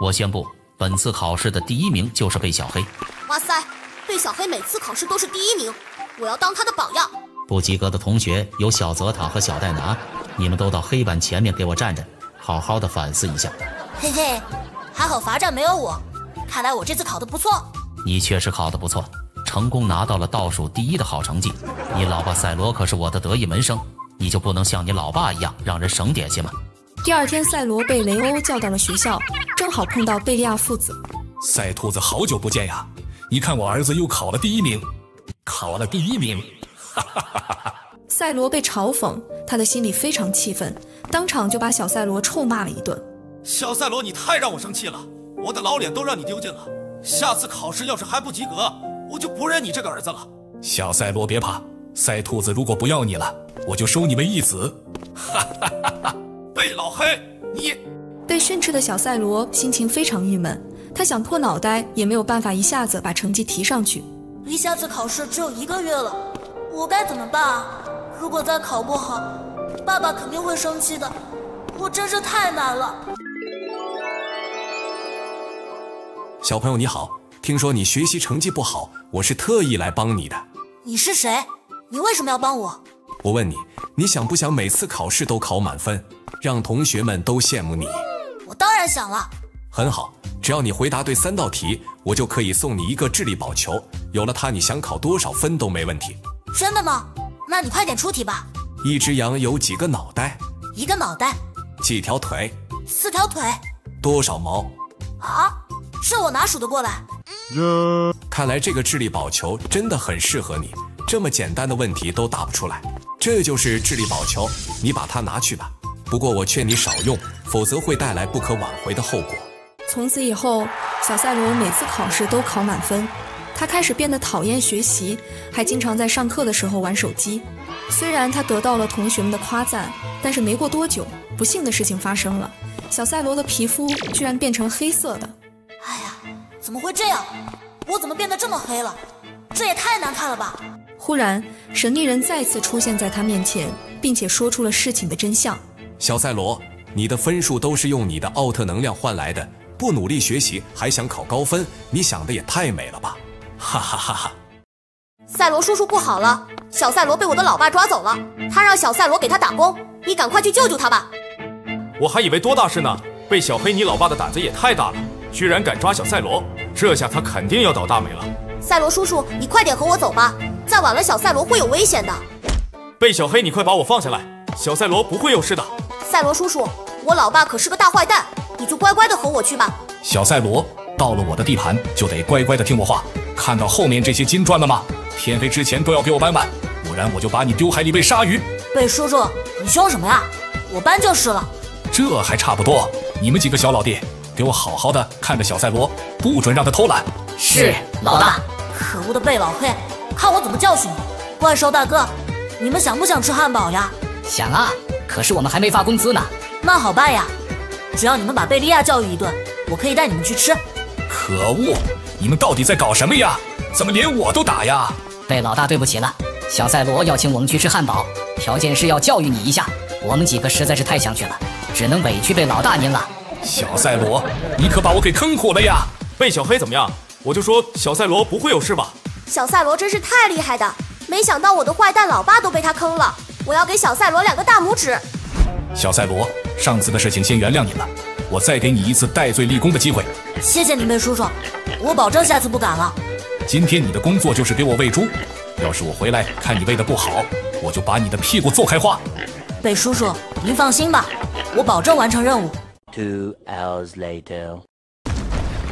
我宣布，本次考试的第一名就是贝小黑。哇塞，贝小黑每次考试都是第一名，我要当他的榜样。不及格的同学有小泽塔和小戴拿，你们都到黑板前面给我站着，好好的反思一下。嘿嘿，还好罚站没有我，看来我这次考得不错。你确实考得不错，成功拿到了倒数第一的好成绩。你老爸赛罗可是我的得意门生，你就不能像你老爸一样让人省点心吗？第二天，赛罗被雷欧叫到了学校，正好碰到贝利亚父子。赛兔子，好久不见呀！你看我儿子又考了第一名，考了第一名，哈哈哈哈哈！赛罗被嘲讽，他的心里非常气愤，当场就把小赛罗臭骂了一顿。小赛罗，你太让我生气了，我的老脸都让你丢尽了。下次考试要是还不及格，我就不认你这个儿子了。小赛罗，别怕，赛兔子如果不要你了，我就收你为义子。哈哈哈哈！贝老黑，你被训斥的小赛罗心情非常郁闷，他想破脑袋也没有办法一下子把成绩提上去。离下次考试只有一个月了，我该怎么办啊？如果再考不好，爸爸肯定会生气的。我真是太难了。小朋友你好，听说你学习成绩不好，我是特意来帮你的。你是谁？你为什么要帮我？我问你，你想不想每次考试都考满分，让同学们都羡慕你？我当然想了。很好，只要你回答对三道题，我就可以送你一个智力宝球。有了它，你想考多少分都没问题。真的吗？那你快点出题吧。一只羊有几个脑袋？一个脑袋。几条腿？四条腿。多少毛？啊？这我哪数得过来？看来这个智力宝球真的很适合你，这么简单的问题都答不出来。这就是智力宝球，你把它拿去吧。不过我劝你少用，否则会带来不可挽回的后果。从此以后，小赛罗每次考试都考满分，他开始变得讨厌学习，还经常在上课的时候玩手机。虽然他得到了同学们的夸赞，但是没过多久，不幸的事情发生了，小赛罗的皮肤居然变成黑色的。哎呀，怎么会这样？我怎么变得这么黑了？这也太难看了吧！忽然，神秘人再次出现在他面前，并且说出了事情的真相。小赛罗，你的分数都是用你的奥特能量换来的，不努力学习还想考高分，你想的也太美了吧！哈哈哈哈！赛罗叔叔不好了，小赛罗被我的老爸抓走了，他让小赛罗给他打工，你赶快去救救他吧！我还以为多大事呢，被小黑你老爸的胆子也太大了。居然敢抓小赛罗，这下他肯定要倒大霉了。赛罗叔叔，你快点和我走吧，再晚了小赛罗会有危险的。贝小黑，你快把我放下来，小赛罗不会有事的。赛罗叔叔，我老爸可是个大坏蛋，你就乖乖的和我去吧。小赛罗，到了我的地盘就得乖乖的听我话。看到后面这些金砖了吗？天黑之前都要给我搬完，不然我就把你丢海里喂鲨鱼。贝叔叔，你凶什么呀？我搬就是了。这还差不多，你们几个小老弟。给我好好的看着小赛罗，不准让他偷懒。是老大。可恶的贝老黑，看我怎么教训你！怪兽大哥，你们想不想吃汉堡呀？想啊，可是我们还没发工资呢。那好办呀，只要你们把贝利亚教育一顿，我可以带你们去吃。可恶，你们到底在搞什么呀？怎么连我都打呀？贝老大，对不起了。小赛罗邀请我们去吃汉堡，条件是要教育你一下。我们几个实在是太想去了，只能委屈贝老大您了。小赛罗，你可把我给坑苦了呀！贝小黑怎么样？我就说小赛罗不会有事吧？小赛罗真是太厉害的，没想到我的坏蛋老爸都被他坑了。我要给小赛罗两个大拇指。小赛罗，上次的事情先原谅你了，我再给你一次戴罪立功的机会。谢谢你，贝叔叔，我保证下次不敢了。今天你的工作就是给我喂猪，要是我回来看你喂的不好，我就把你的屁股揍开花。贝叔叔，您放心吧，我保证完成任务。Two hours later，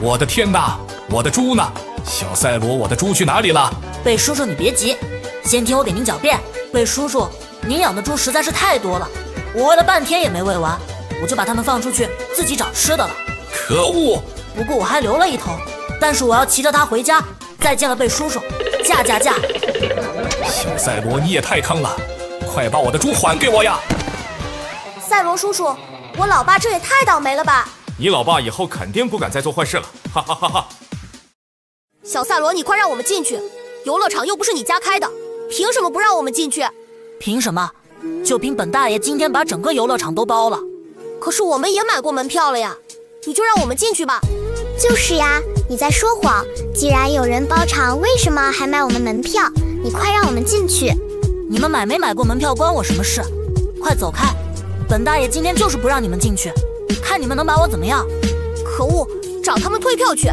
我的天哪，我的猪呢？小赛罗，我的猪去哪里了？贝叔叔，你别急，先听我给您狡辩。贝叔叔，您养的猪实在是太多了，我喂了半天也没喂完，我就把它们放出去自己找吃的了。可恶！不过我还留了一头，但是我要骑着它回家。再见了，贝叔叔，驾驾驾！小赛罗，你也太坑了，快把我的猪还给我呀！赛罗叔叔。我老爸这也太倒霉了吧！你老爸以后肯定不敢再做坏事了，哈哈哈哈！小赛罗，你快让我们进去！游乐场又不是你家开的，凭什么不让我们进去？凭什么？就凭本大爷今天把整个游乐场都包了。可是我们也买过门票了呀！你就让我们进去吧。就是呀，你在说谎。既然有人包场，为什么还卖我们门票？你快让我们进去！你们买没买过门票关我什么事？快走开！本大爷今天就是不让你们进去，看你们能把我怎么样！可恶，找他们退票去！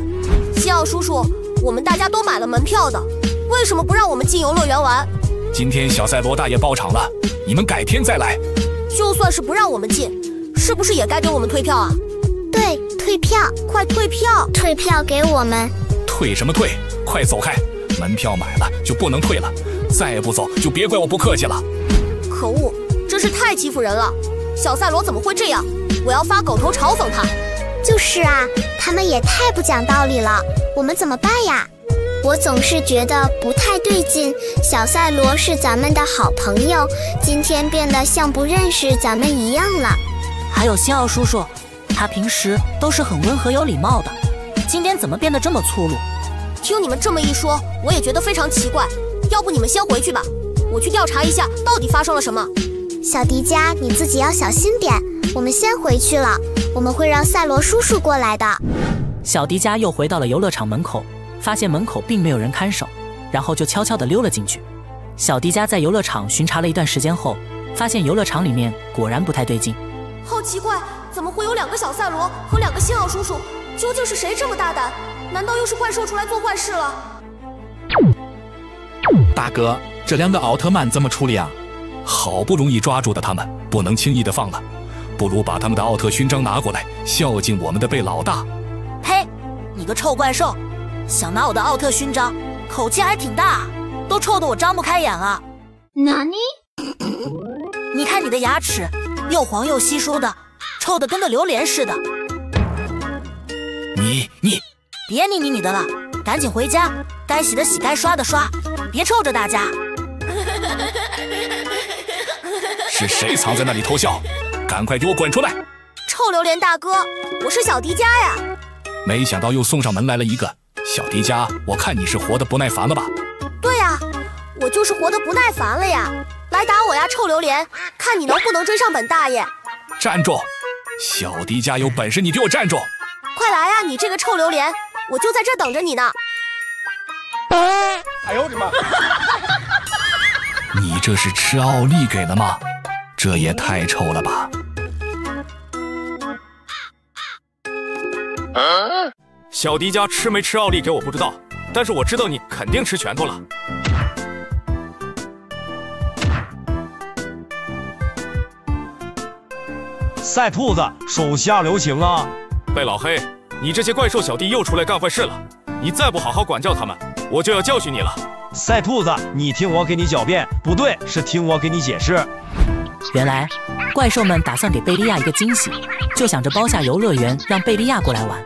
西奥叔叔，我们大家都买了门票的，为什么不让我们进游乐园玩？今天小赛罗大爷包场了，你们改天再来。就算是不让我们进，是不是也该给我们退票啊？对，退票，快退票！退票给我们！退什么退？快走开！门票买了就不能退了，再不走就别怪我不客气了。可恶，真是太欺负人了！小赛罗怎么会这样？我要发狗头嘲讽他。就是啊，他们也太不讲道理了。我们怎么办呀？我总是觉得不太对劲。小赛罗是咱们的好朋友，今天变得像不认识咱们一样了。还有西奥叔叔，他平时都是很温和有礼貌的，今天怎么变得这么粗鲁？听你们这么一说，我也觉得非常奇怪。要不你们先回去吧，我去调查一下到底发生了什么。小迪迦，你自己要小心点。我们先回去了，我们会让赛罗叔叔过来的。小迪迦又回到了游乐场门口，发现门口并没有人看守，然后就悄悄地溜了进去。小迪迦在游乐场巡查了一段时间后，发现游乐场里面果然不太对劲。好奇怪，怎么会有两个小赛罗和两个星奥叔叔？究竟是谁这么大胆？难道又是怪兽出来做坏事了？大哥，这两个奥特曼怎么处理啊？好不容易抓住的他们，不能轻易的放了，不如把他们的奥特勋章拿过来，孝敬我们的贝老大。呸！你个臭怪兽，想拿我的奥特勋章，口气还挺大，都臭得我张不开眼了。哪里？你看你的牙齿，又黄又稀疏的，臭得跟个榴莲似的。你你，别你你你的了，赶紧回家，该洗的洗，该刷的刷，别臭着大家。是谁藏在那里偷笑？赶快给我滚出来！臭榴莲大哥，我是小迪迦呀。没想到又送上门来了一个小迪迦，我看你是活得不耐烦了吧？对呀，我就是活得不耐烦了呀！来打我呀，臭榴莲，看你能不能追上本大爷！站住！小迪迦有本事你给我站住！快来呀，你这个臭榴莲，我就在这等着你呢！哎呦我的妈！你这是吃奥利给了吗？这也太臭了吧！小迪迦吃没吃奥利给我不知道，但是我知道你肯定吃拳头了。赛兔子，手下留情啊！贝老黑，你这些怪兽小弟又出来干坏事了，你再不好好管教他们，我就要教训你了。赛兔子，你听我给你狡辩，不对，是听我给你解释。原来，怪兽们打算给贝利亚一个惊喜，就想着包下游乐园，让贝利亚过来玩。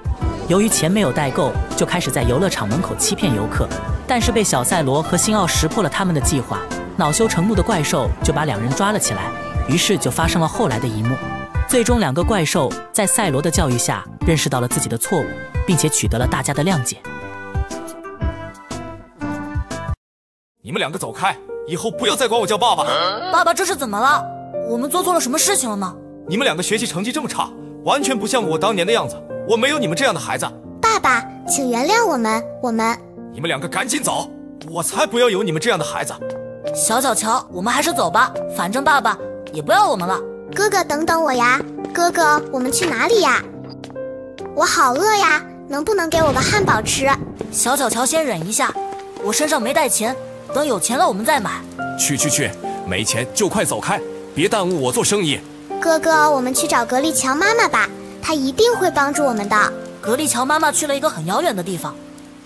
由于钱没有带够，就开始在游乐场门口欺骗游客。但是被小赛罗和星奥识破了他们的计划，恼羞成怒的怪兽就把两人抓了起来。于是就发生了后来的一幕。最终，两个怪兽在赛罗的教育下，认识到了自己的错误，并且取得了大家的谅解。你们两个走开，以后不要再管我叫爸爸。爸爸，这是怎么了？我们做错了什么事情了吗？你们两个学习成绩这么差，完全不像我当年的样子。我没有你们这样的孩子。爸爸，请原谅我们，我们。你们两个赶紧走！我才不要有你们这样的孩子。小小乔，我们还是走吧，反正爸爸也不要我们了。哥哥，等等我呀！哥哥，我们去哪里呀？我好饿呀，能不能给我个汉堡吃？小小乔，先忍一下，我身上没带钱，等有钱了我们再买。去去去，没钱就快走开，别耽误我做生意。哥哥，我们去找格力乔妈妈吧，她一定会帮助我们的。格力乔妈妈去了一个很遥远的地方，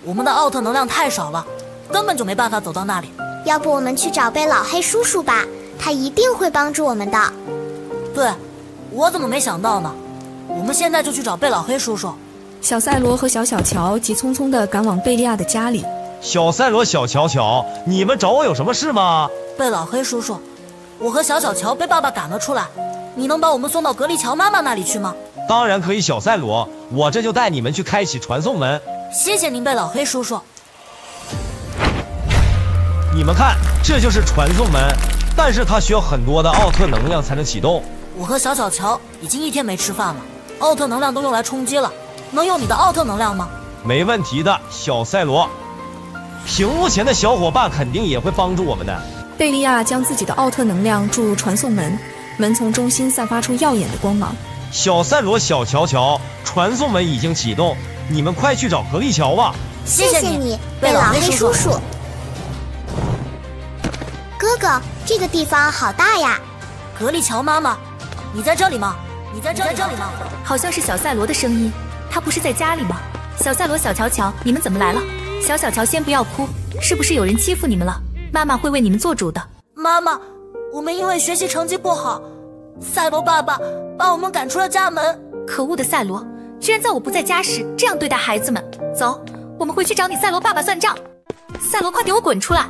我们的奥特能量太少了，根本就没办法走到那里。要不我们去找贝老黑叔叔吧，他一定会帮助我们的。对，我怎么没想到呢？我们现在就去找贝老黑叔叔。小赛罗和小小乔急匆匆地赶往贝利亚的家里。小赛罗、小乔乔，你们找我有什么事吗？贝老黑叔叔，我和小小乔被爸爸赶了出来，你能把我们送到格力乔妈妈那里去吗？当然可以，小赛罗，我这就带你们去开启传送门。谢谢您，贝老黑叔叔。你们看，这就是传送门，但是它需要很多的奥特能量才能启动。我和小小乔已经一天没吃饭了，奥特能量都用来充饥了，能用你的奥特能量吗？没问题的，小赛罗。屏幕前的小伙伴肯定也会帮助我们的。贝利亚将自己的奥特能量注入传送门，门从中心散发出耀眼的光芒。小赛罗、小乔乔，传送门已经启动，你们快去找格力乔吧。谢谢你，贝老黑叔叔。哥哥，这个地方好大呀！格力乔妈妈，你在这里吗？你在这里吗？好像是小赛罗的声音，他不是在家里吗？小赛罗、小乔乔，你们怎么来了？小小乔，先不要哭，是不是有人欺负你们了？妈妈会为你们做主的。妈妈，我们因为学习成绩不好，赛罗爸爸把我们赶出了家门。可恶的赛罗，居然在我不在家时这样对待孩子们！走，我们回去找你赛罗爸爸算账。赛罗，快给我滚出来！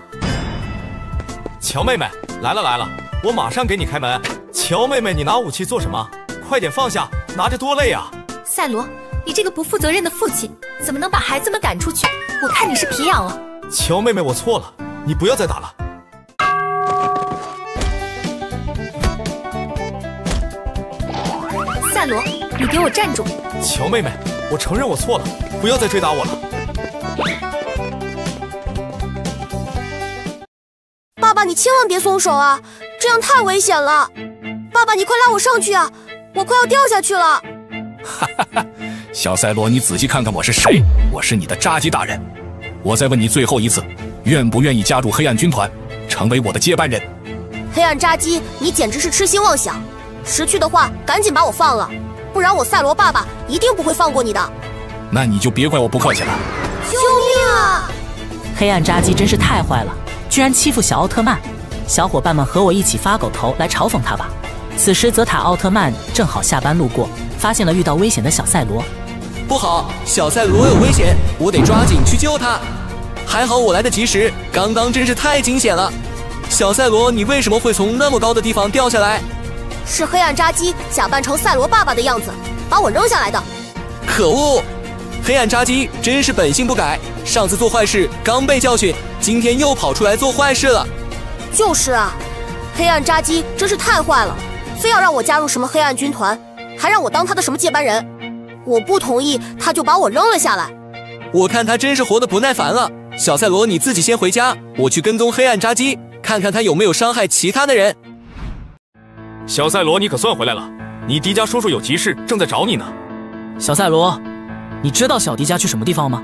乔妹妹来了来了，我马上给你开门。乔妹妹，你拿武器做什么？快点放下，拿着多累啊！赛罗，你这个不负责任的父亲，怎么能把孩子们赶出去？我看你是皮痒了。乔妹妹，我错了，你不要再打了。赛罗，你给我站住！乔妹妹，我承认我错了，不要再追打我了。爸爸，你千万别松手啊，这样太危险了。爸爸，你快拉我上去啊，我快要掉下去了。哈哈哈，小赛罗，你仔细看看我是谁？我是你的扎基大人。我再问你最后一次，愿不愿意加入黑暗军团，成为我的接班人？黑暗扎基，你简直是痴心妄想！识趣的话，赶紧把我放了，不然我赛罗爸爸一定不会放过你的。那你就别怪我不客气了。救命啊！黑暗扎基真是太坏了，居然欺负小奥特曼！小伙伴们和我一起发狗头来嘲讽他吧。此时泽塔奥特曼正好下班路过，发现了遇到危险的小赛罗。不好，小赛罗有危险，我得抓紧去救他。还好我来得及时，刚刚真是太惊险了。小赛罗，你为什么会从那么高的地方掉下来？是黑暗扎基假扮成赛罗爸爸的样子，把我扔下来的。可恶！黑暗扎基真是本性不改，上次做坏事刚被教训，今天又跑出来做坏事了。就是啊，黑暗扎基真是太坏了，非要让我加入什么黑暗军团，还让我当他的什么接班人。我不同意，他就把我扔了下来。我看他真是活得不耐烦了。小赛罗，你自己先回家，我去跟踪黑暗扎基，看看他有没有伤害其他的人。小赛罗，你可算回来了！你迪迦叔叔有急事，正在找你呢。小赛罗，你知道小迪迦去什么地方吗？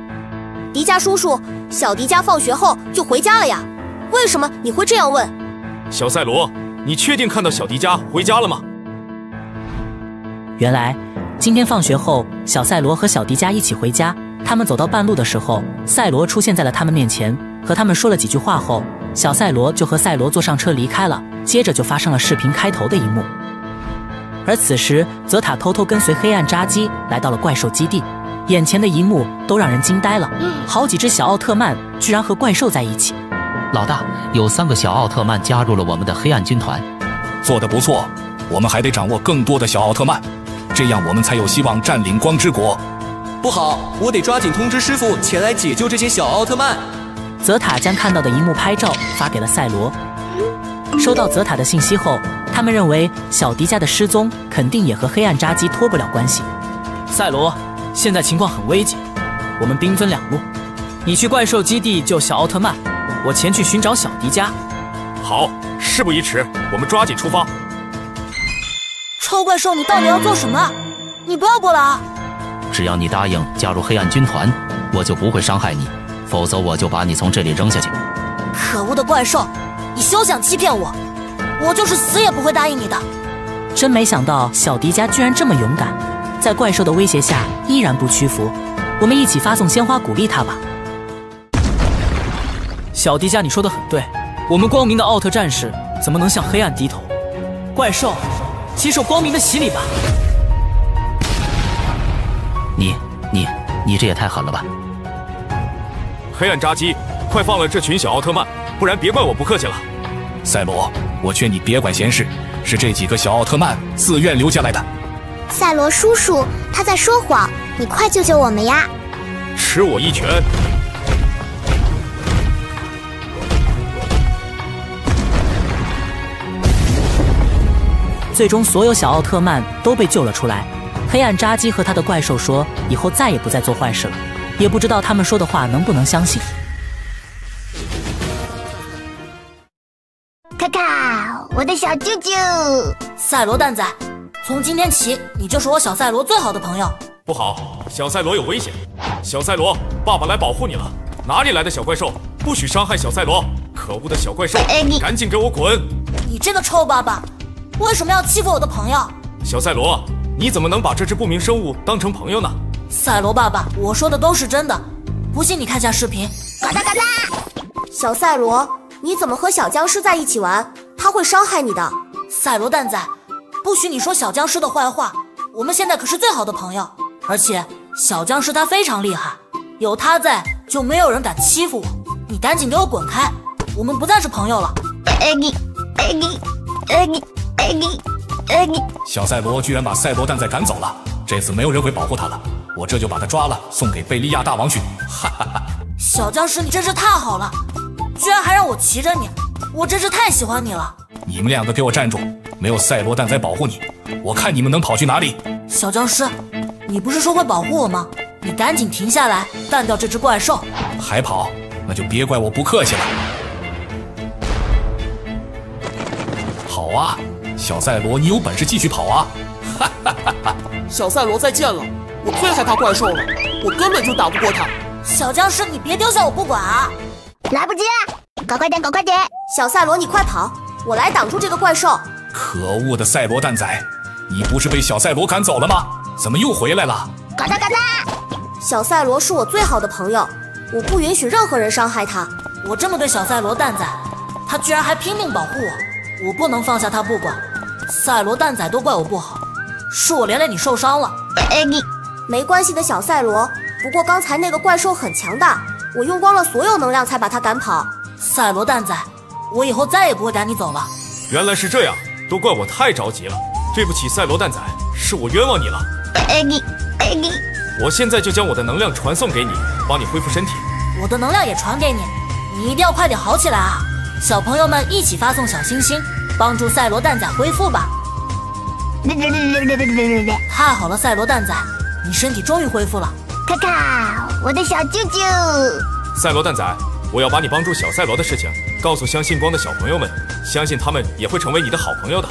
迪迦叔叔，小迪迦放学后就回家了呀？为什么你会这样问？小赛罗，你确定看到小迪迦回家了吗？原来。今天放学后，小赛罗和小迪迦一起回家。他们走到半路的时候，赛罗出现在了他们面前，和他们说了几句话后，小赛罗就和赛罗坐上车离开了。接着就发生了视频开头的一幕。而此时，泽塔偷偷跟随黑暗扎基来到了怪兽基地，眼前的一幕都让人惊呆了。好几只小奥特曼居然和怪兽在一起。老大，有三个小奥特曼加入了我们的黑暗军团，做得不错。我们还得掌握更多的小奥特曼。这样我们才有希望占领光之国。不好，我得抓紧通知师傅前来解救这些小奥特曼。泽塔将看到的一幕拍照发给了赛罗。收到泽塔的信息后，他们认为小迪迦的失踪肯定也和黑暗扎基脱不了关系。赛罗，现在情况很危急，我们兵分两路，你去怪兽基地救小奥特曼，我前去寻找小迪迦。好，事不宜迟，我们抓紧出发。臭怪兽，你到底要做什么？你不要过来啊！只要你答应加入黑暗军团，我就不会伤害你；否则，我就把你从这里扔下去。可恶的怪兽，你休想欺骗我！我就是死也不会答应你的。真没想到小迪迦居然这么勇敢，在怪兽的威胁下依然不屈服。我们一起发送鲜花鼓励他吧。小迪迦，你说的很对，我们光明的奥特战士怎么能向黑暗低头？怪兽。接受光明的洗礼吧！你、你、这也太狠了吧！黑暗扎基，快放了这群小奥特曼，不然别怪我不客气了。赛罗，我劝你别管闲事，是这几个小奥特曼自愿留下来的。赛罗叔叔，他在说谎，你快救救我们呀！吃我一拳！最终，所有小奥特曼都被救了出来。黑暗扎基和他的怪兽说以后再也不再做坏事了，也不知道他们说的话能不能相信。卡卡，我的小舅舅，赛罗蛋仔，从今天起你就是我小赛罗最好的朋友。不好，小赛罗有危险！小赛罗，爸爸来保护你了。哪里来的小怪兽？不许伤害小赛罗！可恶的小怪兽，赶紧给我滚！你这个臭爸爸，为什么要欺负我的朋友？小赛罗，你怎么能把这只不明生物当成朋友呢？赛罗爸爸，我说的都是真的，不信你看下视频。嘎哒嘎哒！小赛罗，你怎么和小僵尸在一起玩？他会伤害你的。赛罗蛋仔，不许你说小僵尸的坏话。我们现在可是最好的朋友，而且小僵尸他非常厉害，有他在就没有人敢欺负我。你赶紧给我滚开！我们不再是朋友了。哎你，哎你，哎你，哎你，哎你！小赛罗居然把赛罗蛋仔赶走了，这次没有人会保护他了。我这就把他抓了，送给贝利亚大王去。哈哈哈！小僵尸，你真是太好了，居然还让我骑着你，我真是太喜欢你了。你们两个给我站住！没有赛罗蛋仔保护你，我看你们能跑去哪里？小僵尸，你不是说会保护我吗？你赶紧停下来，干掉这只怪兽！还跑？那就别怪我不客气了。好啊，小赛罗，你有本事继续跑啊！哈哈哈哈！小赛罗，再见了！我最害怕怪兽了，我根本就打不过他。小僵尸，你别丢下我不管啊！来不及了，搞快点，搞快点！小赛罗，你快跑，我来挡住这个怪兽。可恶的赛罗蛋仔，你不是被小赛罗赶走了吗？怎么又回来了？嘎哒嘎哒！小赛罗是我最好的朋友，我不允许任何人伤害他。我这么对小赛罗蛋仔，他居然还拼命保护我，我不能放下他不管。赛罗蛋仔都怪我不好，是我连累你受伤了。哎你，没关系的小赛罗，不过刚才那个怪兽很强大，我用光了所有能量才把他赶跑。赛罗蛋仔，我以后再也不会赶你走了。原来是这样。都怪我太着急了，对不起，赛罗蛋仔，是我冤枉你了。哎你，哎你，我现在就将我的能量传送给你，帮你恢复身体。我的能量也传给你，你一定要快点好起来啊！小朋友们一起发送小星星，帮助赛罗蛋仔恢复吧。太好了，赛罗蛋仔，你身体终于恢复了。看，我的小舅舅。赛罗蛋仔，我要把你帮助小赛罗的事情告诉相信光的小朋友们。相信他们也会成为你的好朋友的。